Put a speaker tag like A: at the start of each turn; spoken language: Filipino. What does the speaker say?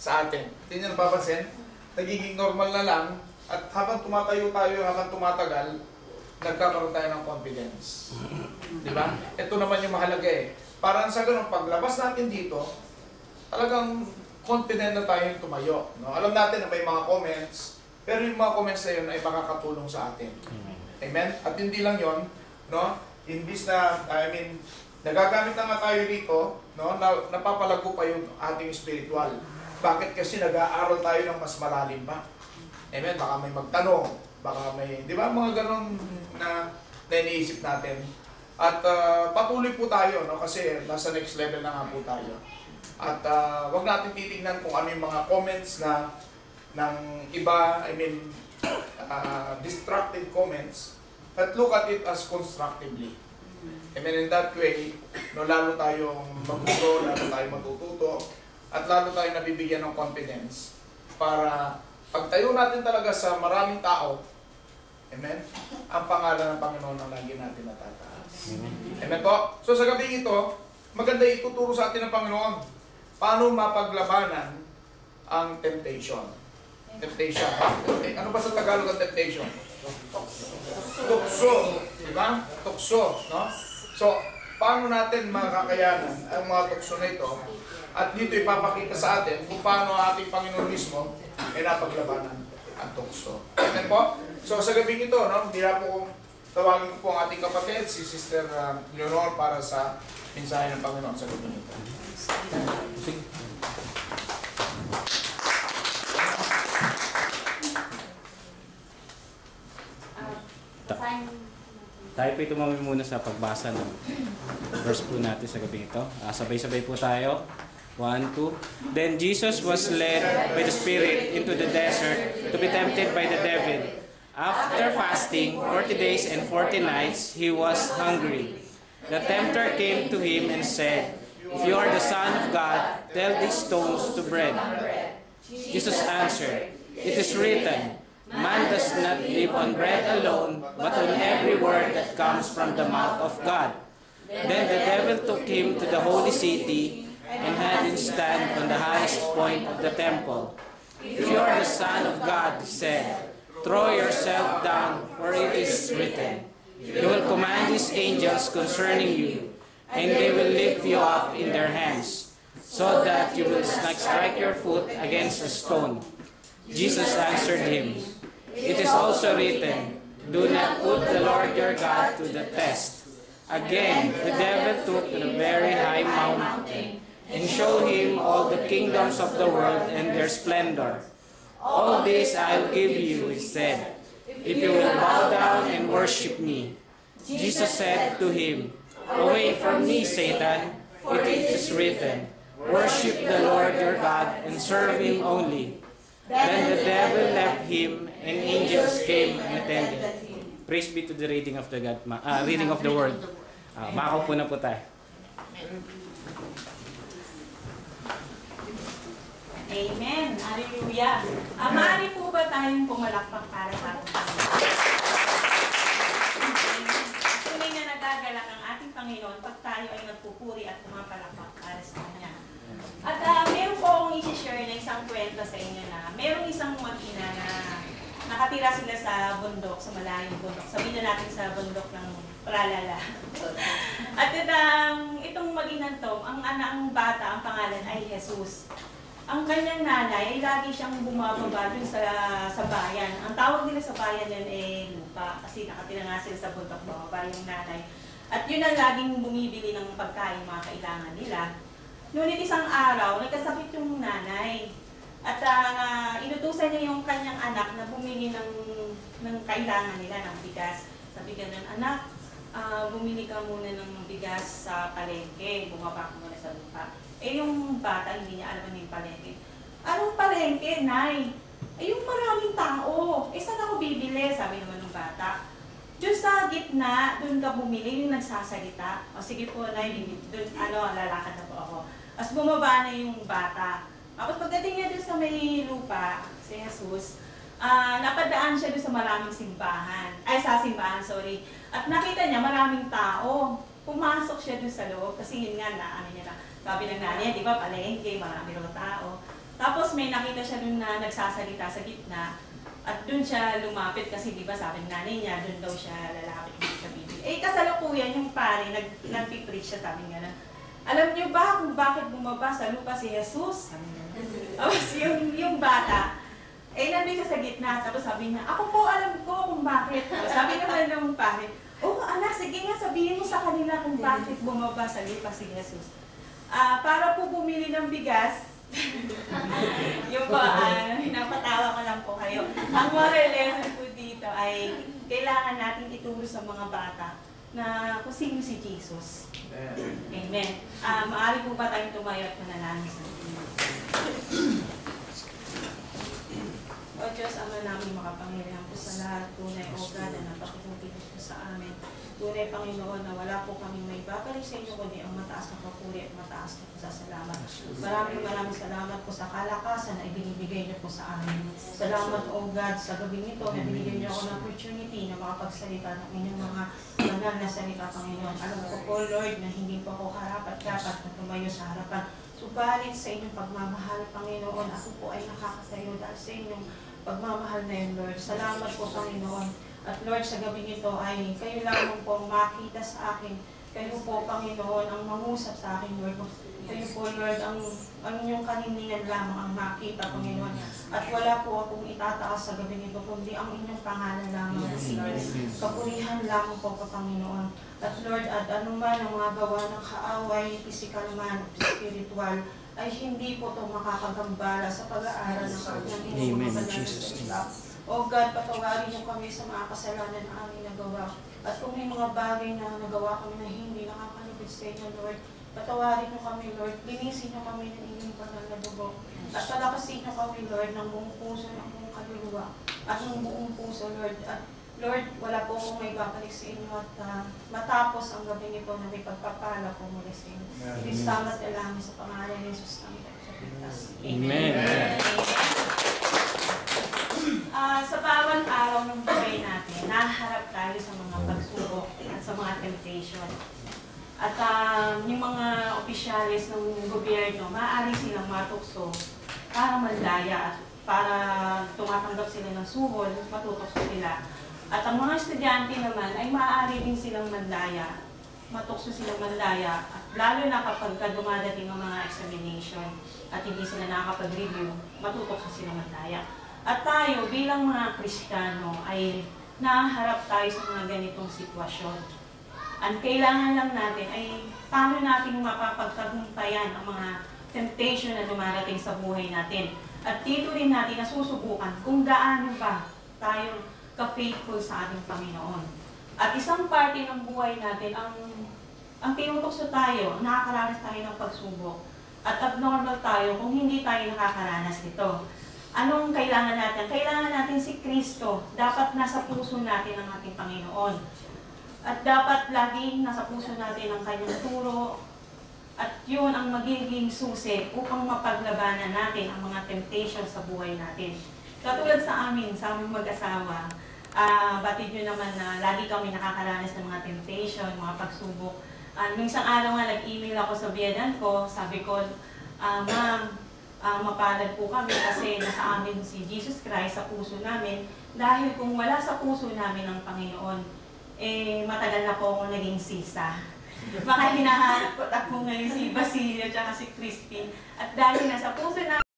A: sa atin. Hindi nyo napapansin? Nagiging normal na lang at habang tumatayo tayo, habang tumatagal, nagkakaroon tayo ng confidence. Di ba? Ito naman yung mahalaga eh. Parang sa ganun, paglabas natin dito, talagang confident na tayo yung tumayo. No? Alam natin na may mga comments, pero yung mga comments na yun ay makakatulong sa atin. Amen? At hindi lang yon, no? Imbis na, I mean, nagagamit na nga tayo dito, no? Na, napapalago pa yung ating spiritual. Bakit? Kasi nag-aaral tayo ng mas malalim pa. Amen? Baka may magtanong, baka may, di ba, mga ganon na, na iniisip natin. At ah, patuloy po tayo, no? Kasi nasa next level na nga po tayo. At ah, wag natin titingnan kung ano yung mga comments na ng iba, I mean, uh, destructive comments, but look at it as constructively. I mean, in that way, no, lalo tayong magturo, lalo tayong matututo, at lalo tayong nabibigyan ng confidence para pagtayo natin talaga sa maraming tao, amen, ang pangalan ng Panginoon ang lagi natin natataas. Amen po? So sa gabi ito, maganda ituturo sa atin ng Panginoon paano mapaglabanan ang temptation. Temptation. Ano ba sa Tagalog ang temptation? Tukso. Di ba? Tukso. No? So, paano natin makakayanan ang mga tukso na ito? At dito ipapakita sa atin kung paano ang ating Panginoon mismo ay napaglabanan ang tukso. Amen po? So, sa gabi ito, no, na po tawagin ko po ang ating kapatid, si Sister uh, Leonor, para sa mensahe ng Panginoon sa gabi ito.
B: Sign.
C: Tayo po tumami muna sa pagbasa ng verse po natin sa gabi ito. Ah, sabay-sabay po tayo. One, two. Then Jesus was led by the Spirit into the desert to be tempted by the devil. After fasting 40 days and 40 nights, he was hungry. The tempter came to him and said, If you are the Son of God, tell these stones to bread. Jesus answered, It is written, Man does not live on bread alone, but on every word that comes from the mouth of God. Then the devil took him to the holy city and had him stand on the highest point of the temple. If you are the Son of God, he said, throw yourself down, for it is written, He will command His angels concerning you, and they will lift you up in their hands, so that you will not strike your foot against a stone. Jesus answered him, It is also written, Do not put the Lord your God to the test. Again, the devil took to the very high mountain and showed him all the kingdoms of the world and their splendor. All this I'll give you, he said, if you will bow down and worship me. Jesus said to him, Away from me, Satan, for it is written, Worship the Lord your God and serve him only. Then the devil left him, and angels came and attended. Praise be to the reading of the God, ah, reading of the word. Uh, makaupo na po tayo.
B: Amen. Hallelujah. Ah, maaari po ba tayong pumalakpak para sa? Tunay na nagagalak ang ating Panginoon pag tayo ay nagpupuri at pumapalakpak para sa Kanya. At ah, meron po akong isi-share na isang kwento sa inyo na merong isang mag-ina na nakatira sila sa bundok, sa malayong bundok. Sabihin na natin sa bundok ng Pralala. At um, itong mag-inang to, ang anak ang bata, ang pangalan ay Jesus. Ang kanyang nanay ay lagi siyang bumababa dun sa, sa bayan. Ang tawag nila sa bayan yan eh lupa kasi nakatira nga sila sa bundok bababa yung nanay. At yun ang laging bumibili ng pagkain mga kailangan nila. Ngunit isang araw, nagkasakit yung nanay. At uh, inutusan niya yung kanyang anak na bumili ng, ng kailangan nila ng bigas. Sabi ganun, anak, ah, bumili ka muna ng bigas sa palengke, bumaba ka muna sa lupa. Eh yung bata, hindi niya alam ano yung palengke. Anong palengke, Nay? Eh yung maraming tao. Eh saan ako bibili? Sabi naman ng bata. Diyan sa gitna, doon ka bumili, yung nagsasalita. O sige po, Nay, doon, ano, lalakad na po ako. Tapos bumaba na yung bata. Tapos pagdating niya doon sa may lupa, si Jesus, ah napadaan siya doon sa maraming simbahan. Ay, sa simbahan, sorry. At nakita niya maraming tao. Pumasok siya doon sa loob kasi yun nga na ano niya na. Sabi ng nanay, di ba, palengke, marami raw tao. Tapos may nakita siya dun na nagsasalita sa gitna. At dun siya lumapit kasi di ba sabi ng nanay niya, dun daw siya lalapit sa Biblia. Eh kasalukuyan yung pare, nag, nag-preach siya, sabi nga na, alam niyo ba kung bakit bumaba sa lupa si Jesus? Sabi niya. Tapos yung, yung bata, eh nandun siya sa gitna, tapos sabi niya, ako po alam ko kung bakit. Tapos sabi naman ng pare, oh anak, sige nga sabihin mo sa kanila kung bakit bumaba sa lupa si Jesus. Ah, para po bumili ng bigas, yung ba, ah, napatawa ko lang po kayo. Ang moral lesson po dito ay kailangan natin ituro sa mga bata na kung sino si Jesus.
A: Ayan.
B: Amen. Ah, maaari po ba tayong tumayo at manalangin sa Diyos? O Diyos, Ama namin makapangyarihan po sa lahat, tunay o God na napakitungkilos po sa amin. Tunay, Panginoon, na wala po kaming may babalik sa inyo, kundi ang mataas na papuri at mataas na pasasalamat. Maraming maraming salamat po sa kalakasan na ibinibigay niyo po sa amin. Salamat, O God, sa gabing ito na binigyan niyo ako ng opportunity na makapagsalita ng inyong mga banal na salita, Panginoon. Alam ko po, Lord, na hindi po ako karapat-dapat na tumayo sa harapan. Subalit sa inyong pagmamahal, Panginoon, ako po ay nakakatayo dahil sa inyong pagmamahal na yun, Lord. Salamat po, Panginoon. At Lord, sa gabing ito ay kayo lamang po makita sa akin. Kayo po, Panginoon, ang mangusap sa akin, Lord. Kayo po, Lord, ang, ang inyong kaniningan lamang ang makita, Panginoon. At wala po akong itataas sa gabing ito, kundi ang inyong pangalan lamang, Lord. Kapurihan lamang po, Panginoon. At Lord, at anuman ang mga gawa ng kaaway, physical man, spiritual, ay hindi po ito makakagambala sa pag-aaral ng kanyang inyong
C: Amen, Jesus'.
B: O God, patawarin niyo kami sa mga kasalanan na aming nagawa. At kung may mga bagay na nagawa kami na hindi nakakalupit sa inyo, Lord, patawarin niyo kami, Lord. Linisin niyo kami ng inyong dugo. At palakasin niyo kami, Lord, ng buong puso, ng buong kaluluwa. At ng buong puso, Lord. At Lord, wala po akong may babalik sa inyo at ah, matapos ang gabi nito na may pagpapala po muli sa inyo.
A: Amen.
B: It is tamat na lang sa pangalan ni Jesus namin sa Pitas.
C: Amen.
B: Ah, sa bawat araw ng buhay natin, naharap tayo sa mga pagsubok at sa mga temptation. At ah, yung mga opisyalis ng gobyerno, maaari silang matukso para mandaya at para tumatanggap sila ng suhol, matutukso sila. At ang mga estudyante naman ay maaari din silang mandaya, matukso silang mandaya, at lalo na kapag ka dumadating ang mga examination at hindi sila nakakapag-review, matutukso silang mandaya. At tayo bilang mga Kristiyano ay naharap tayo sa mga ganitong sitwasyon. Ang kailangan lang natin ay paano natin mapapagtagumpayan ang mga temptation na dumarating sa buhay natin. At dito rin natin nasusubukan kung gaano ba tayo ka-faithful sa ating Panginoon. At isang parte ng buhay natin, ang, ang tinutukso tayo, nakakaranas tayo ng pagsubok. At abnormal tayo kung hindi tayo nakakaranas nito. Anong kailangan natin? Kailangan natin si Kristo. Dapat nasa puso natin ang ating Panginoon. At dapat laging nasa puso natin ang kanyang turo. At yun ang magiging susi upang mapaglabanan natin ang mga temptation sa buhay natin. Katulad sa amin, sa aming mag-asawa, ah batid nyo naman na lagi kami nakakaranas ng mga temptation, mga pagsubok. Uh, nung isang araw nga nag-email ako sa biyanan ko, sabi ko, ah ma'am, ah, mapalad po kami kasi nasa amin si Jesus Christ sa puso namin. Dahil kung wala sa puso namin ang Panginoon, eh matagal na po ako naging sisa. Baka hinahanap ko ako ngayon si Basilio at si Crispin. At dahil nasa puso namin